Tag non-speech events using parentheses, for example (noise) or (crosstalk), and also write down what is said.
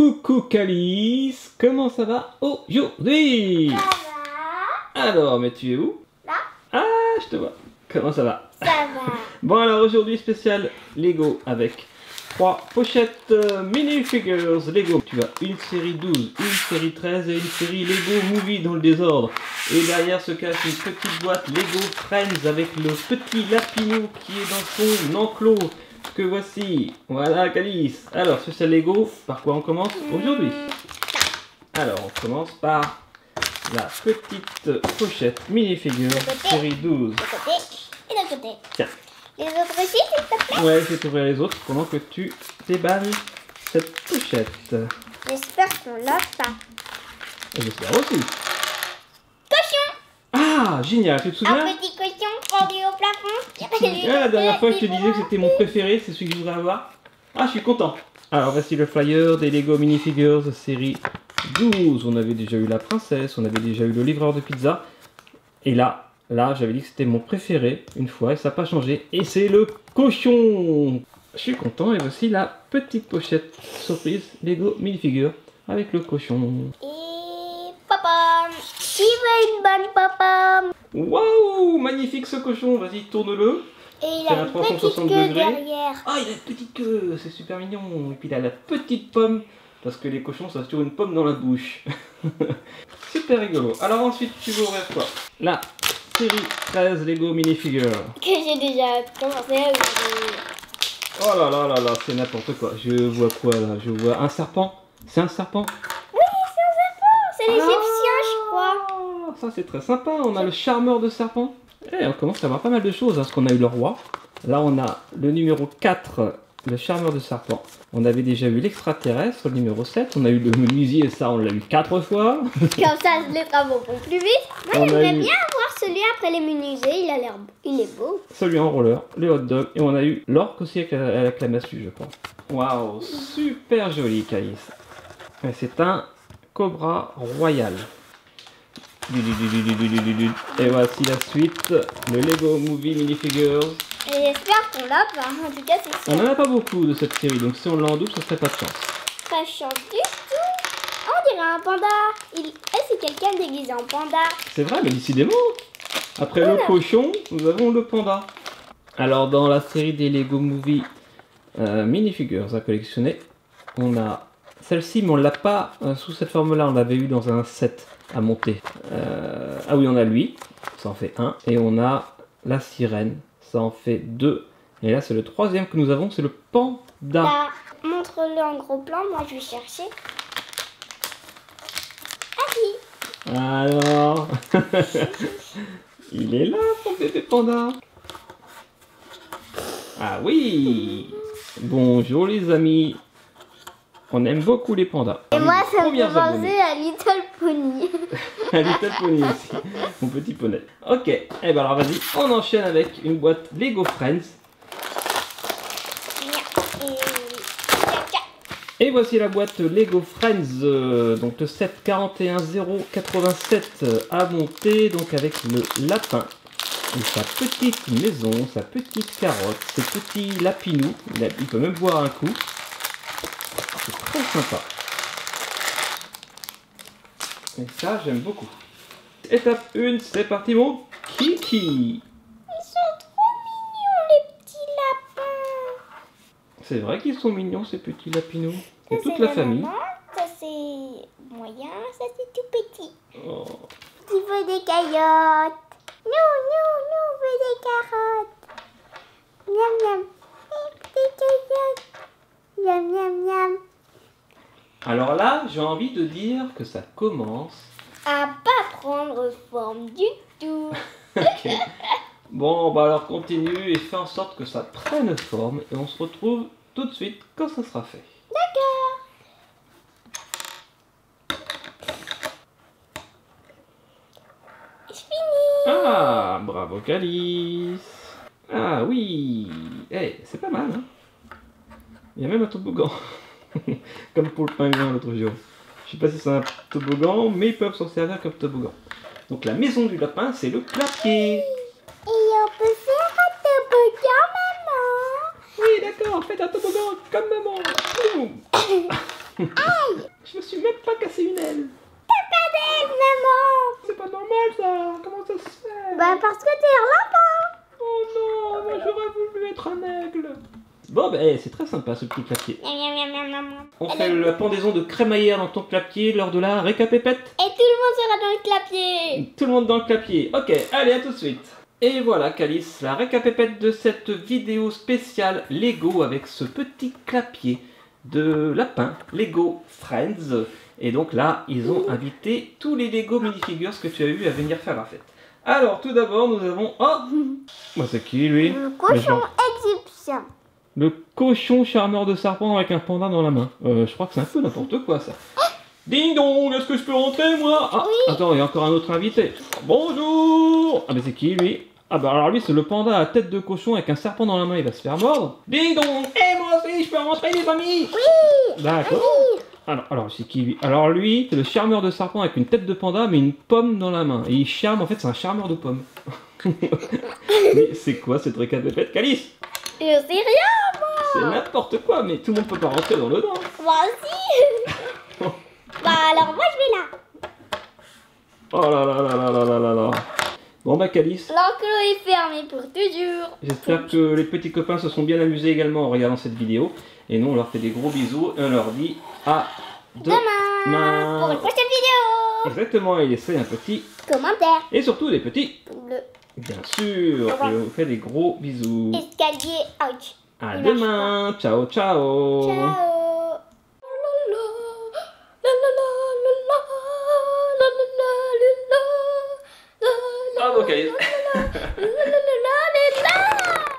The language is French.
Coucou Calice, comment ça va aujourd'hui Ça Alors, mais tu es où? Là Ah, je te vois. Comment ça va? Ça va. (laughs) Bon alors aujourd'hui spécial Lego avec trois pochettes euh, minifigures Lego. Tu as une série 12, une série 13 et une série Lego Movie dans le désordre. Et derrière se cache une petite boîte Lego Friends avec le petit lapinou qui est dans son enclos. Que voici. Voilà Calice. Alors spécial Lego, par quoi on commence aujourd'hui Alors on commence par la petite pochette minifigure série 12. De côté et de côté. Tiens. Les autres aussi, s'il te plaît Ouais, je vais t'ouvrir les autres pendant que tu déballes cette pochette. J'espère qu'on l'a pas. J'espère aussi. Cochon Ah, génial, tu te souviens? Un petit au plafond. Souviens la dernière fois je te disais que c'était mon préféré, c'est celui que je voudrais avoir Ah, je suis content. Alors voici le flyer des Lego Minifigures série 12. On avait déjà eu la princesse, on avait déjà eu le livreur de pizza. Et là, là, j'avais dit que c'était mon préféré une fois et ça n'a pas changé. Et c'est le cochon Je suis content et voici la petite pochette surprise Lego Minifigure avec le cochon. Et papa veut une bonne papa Waouh Magnifique ce cochon, vas-y tourne-le. Et il a un une petite 360 queue degrés. derrière. Ah, il a une petite queue, c'est super mignon. Et puis il a la petite pomme, parce que les cochons, ça toujours une pomme dans la bouche. (laughs) super rigolo. Alors ensuite, tu veux ouvrir quoi? La série 13 Lego Minifigure. Que j'ai déjà commencé à ouvrir. Oh là là là là, c'est n'importe quoi. Je vois quoi là? Je vois un serpent. C'est un serpent? Oui, c'est un serpent C'est. Ah, ça c'est très sympa. On a le charmeur de serpent. Et on commence à avoir pas mal de choses, hein, parce qu'on a eu le roi. Là, on a le numéro 4, le charmeur de serpent. On avait déjà eu l'extraterrestre, le numéro 7. On a eu le menuisier, ça, on l'a eu 4 fois. (laughs) Comme ça, les travaux vont plus vite. Moi, On a j'aimerais eu- bien voir celui après les menuisiers. Il a l'air, il est beau. Celui en roller, le hot dog. Et on a eu l'orque aussi avec la, avec la massue, je crois. Waouh, super joli, Caïs. C'est un Cobra Royal. Et voici la suite, le Lego Movie Minifigures. Et j'espère qu'on l'a pas. En tout cas, c'est On sûr. n'en a pas beaucoup de cette série, donc si on l'a en double, ça serait pas de chance. Pas chance du tout. On dirait un panda. Il... Et c'est quelqu'un déguisé en panda. C'est vrai, mais décidément, après le cochon, nous avons le panda. Alors, dans la série des Lego Movie euh, minifigures à collectionner, on a celle-ci, mais on l'a pas euh, sous cette forme-là, on l'avait eu dans un set à monter. Euh, ah oui, on a lui, ça en fait un, et on a la sirène, ça en fait deux. Et là, c'est le troisième que nous avons, c'est le panda. Là, montre-le en gros plan. Moi, je vais chercher. Ah oui. Alors, (laughs) il est là, ton bébé panda. Ah oui. Bonjour les amis. On aime beaucoup les pandas. Et moi, ça me fait penser à Little Pony. (laughs) Un Little Pony aussi. Mon petit poney. Ok. Et ben alors vas-y, on enchaîne avec une boîte Lego Friends. Et... Voici la boîte Lego Friends, euh, donc le set 41087 euh, à monter, donc avec le lapin, et sa petite maison, sa petite carotte, ses petits lapinous, il, a- il peut même boire un coup. Très sympa. Et ça, j'aime beaucoup. Étape 1, c'est parti mon Kiki Ils sont trop mignons, les petits lapins. C'est vrai qu'ils sont mignons ces petits lapinous. Ça, Et toute c'est la famille. maman, Ça, c'est moyen. Ça, c'est tout petit. Oh. Qui veut des carottes Non, non, non, on veut des carottes. Miam, miam. Des carottes. Miam, miam, miam. Alors là, j'ai envie de dire que ça commence À pas prendre forme du tout. (laughs) Bon, bah alors continue et fais en sorte que ça prenne forme et on se retrouve tout de suite quand ça sera fait. D'accord. C'est fini. Ah, bravo Calice Ah oui Eh, c'est pas mal, hein Il y a même un toboggan. (laughs) comme pour le pingouin l'autre jour. Je sais pas si c'est un toboggan, mais ils peuvent s'en servir comme toboggan. Donc la maison du lapin, c'est le clapier. Et on peut faire un toboggan, maman. Oui, d'accord, faites un toboggan comme maman. Boum. (laughs) (laughs) pas cassé une aile. T'as pas d'aile, maman C'est pas normal ça. Comment ça se fait Bah parce que t'es un lapin Oh non, moi j'aurais voulu être un aigle. Bon, ben c'est très sympa ce petit clapier. On fait la pendaison de crémaillère dans ton clapier lors de la récapépète. Et tout le monde sera dans le clapier Tout le monde dans le clapier. Ok, allez, à tout de suite. Et voilà, Calice, la récapépète de cette vidéo spéciale Lego avec ce petit clapier de lapin Lego Friends. Et donc là, ils ont invité tous les Lego minifigures que tu as eu à venir faire la fête. Alors, tout d'abord, nous avons. Oh (laughs) Moi, c'est qui lui? Le Mais cochon égyptien. Le cochon charmeur de serpent avec un panda dans la main. Euh, je crois que c'est un peu n'importe quoi ça. Ding dong, est-ce que je peux rentrer moi? Ah, attends, il y a encore un autre invité. Bonjour Ah, mais c'est qui lui? Ah, bah alors lui, c'est le panda à tête de cochon avec un serpent dans la main, il va se faire mordre. Ding dong Et moi aussi, je peux rentrer, les amis Oui D'accord. Alors, alors c'est qui lui? Alors lui, c'est le charmeur de serpent avec une tête de panda mais une pomme dans la main. Et il charme, en fait, c'est un charmeur de pommes. (laughs) mais c'est quoi cette récapépète Calice? Je sais rien c'est n'importe quoi, mais tout le monde peut pas rentrer dans le dent. Moi aussi. (laughs) Bah alors moi je vais là. Oh là là là là là là là. Là. Bon bah Calice, L'enclos est fermé pour toujours. J'espère que les petits copains se sont bien amusés également en regardant cette vidéo. Et nous on leur fait des gros bisous. Et on leur dit à demain. Demain. Pour une prochaine vidéo. Exactement, et laissez un petit Commentaire. Et surtout des petits, Le bien sûr. Et on vous fait des gros bisous. escalier ouch À demain, ciao ciao. Ciao